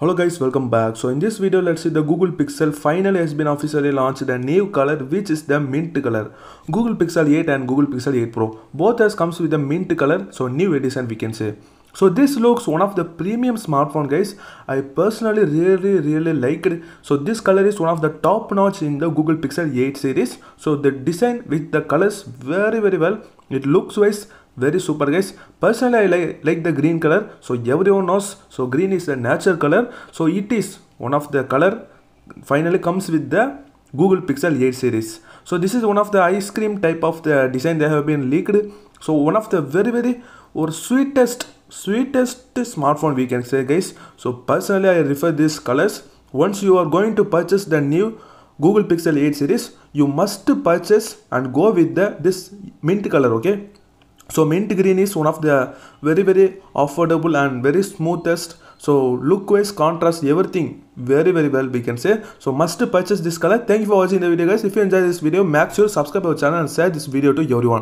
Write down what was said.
Hello guys, welcome back. So in this video, let's see the Google Pixel finally has been officially launched a new color which is the mint color. Google Pixel 8 and Google Pixel 8 Pro both has comes with the mint color, so new edition we can say. So this looks one of the premium smartphone guys. I personally really really like it. So this color is one of the top notch in the Google Pixel 8 series. So the design with the colors very very well. It looks wise very super guys. Personally i like, like the green color. So everyone knows. So green is the natural color. So it is one of the color finally comes with the google pixel 8 series. So this is one of the ice cream type of the design they have been leaked. So one of the very very or sweetest sweetest smartphone we can say guys. So personally i refer these colors. Once you are going to purchase the new google pixel 8 series you must purchase and go with the this mint color okay so mint green is one of the very very affordable and very smoothest. So look wise contrast everything very very well we can say. So must purchase this color. Thank you for watching the video guys. If you enjoy this video make sure subscribe our channel and share this video to everyone